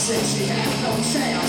said she had no chance.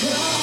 Oh,